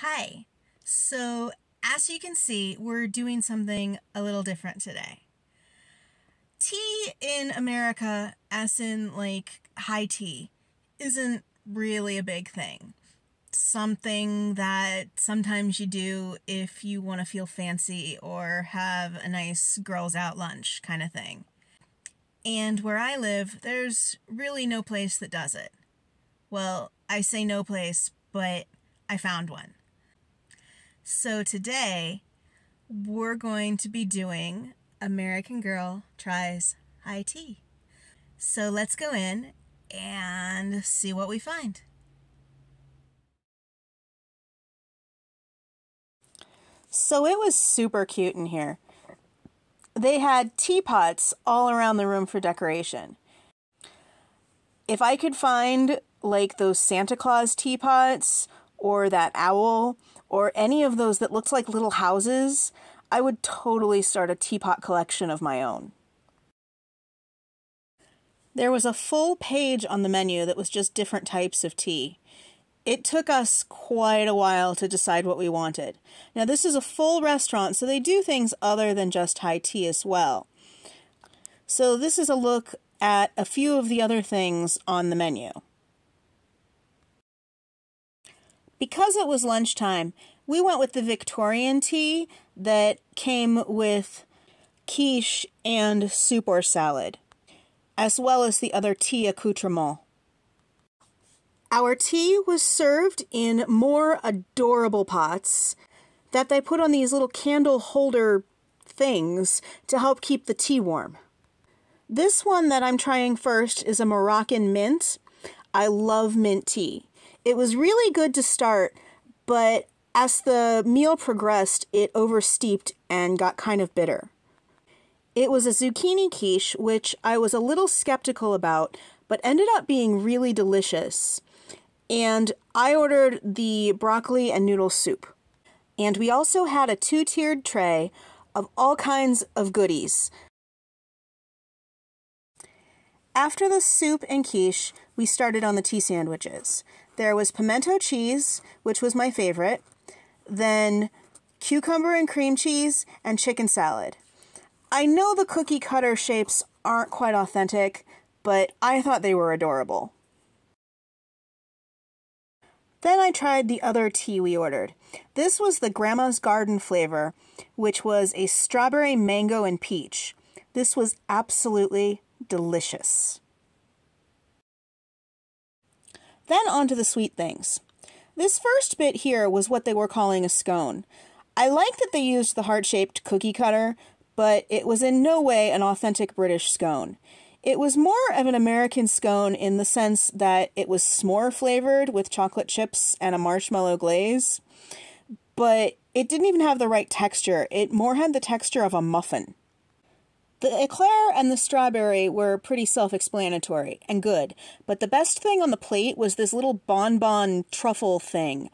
Hi. So, as you can see, we're doing something a little different today. Tea in America, as in like high tea, isn't really a big thing. Something that sometimes you do if you want to feel fancy or have a nice girls out lunch kind of thing. And where I live, there's really no place that does it. Well, I say no place, but I found one. So today, we're going to be doing American Girl Tries High Tea. So let's go in and see what we find. So it was super cute in here. They had teapots all around the room for decoration. If I could find like those Santa Claus teapots or that owl or any of those that looks like little houses, I would totally start a teapot collection of my own. There was a full page on the menu that was just different types of tea. It took us quite a while to decide what we wanted. Now, this is a full restaurant, so they do things other than just high tea as well. So, this is a look at a few of the other things on the menu. Because it was lunchtime, we went with the Victorian tea that came with quiche and soup or salad, as well as the other tea accoutrement. Our tea was served in more adorable pots that they put on these little candle holder things to help keep the tea warm. This one that I'm trying first is a Moroccan mint. I love mint tea. It was really good to start, but as the meal progressed, it oversteeped and got kind of bitter. It was a zucchini quiche, which I was a little skeptical about, but ended up being really delicious. And I ordered the broccoli and noodle soup. And we also had a two tiered tray of all kinds of goodies. After the soup and quiche, we started on the tea sandwiches. There was pimento cheese, which was my favorite, then cucumber and cream cheese, and chicken salad. I know the cookie cutter shapes aren't quite authentic, but I thought they were adorable. Then I tried the other tea we ordered. This was the Grandma's Garden flavor, which was a strawberry, mango, and peach. This was absolutely delicious. Then on to the sweet things. This first bit here was what they were calling a scone. I like that they used the heart shaped cookie cutter, but it was in no way an authentic British scone. It was more of an American scone in the sense that it was s'more flavored with chocolate chips and a marshmallow glaze, but it didn't even have the right texture. It more had the texture of a muffin. The eclair and the strawberry were pretty self explanatory and good, but the best thing on the plate was this little bonbon truffle thing.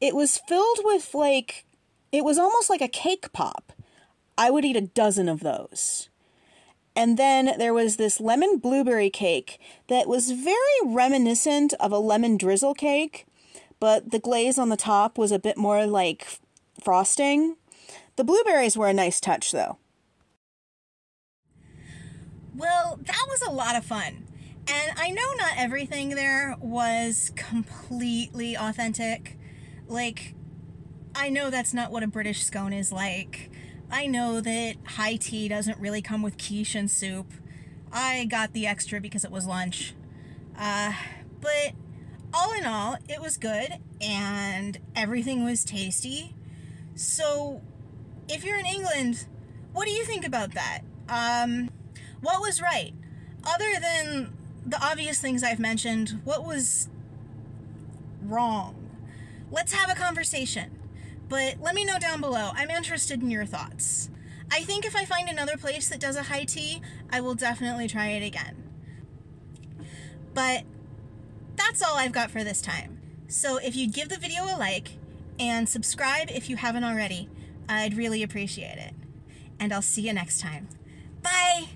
It was filled with, like, it was almost like a cake pop. I would eat a dozen of those. And then there was this lemon blueberry cake that was very reminiscent of a lemon drizzle cake, but the glaze on the top was a bit more like frosting. The blueberries were a nice touch, though. Well, that was a lot of fun. And I know not everything there was completely authentic. Like, I know that's not what a British scone is like. I know that high tea doesn't really come with quiche and soup. I got the extra because it was lunch. Uh, but all in all, it was good and everything was tasty. So, if you're in England, what do you think about that? Um, what was right? Other than the obvious things I've mentioned, what was wrong? Let's have a conversation but let me know down below. I'm interested in your thoughts. I think if I find another place that does a high tea, I will definitely try it again. But that's all I've got for this time. So if you'd give the video a like and subscribe if you haven't already, I'd really appreciate it. And I'll see you next time. Bye!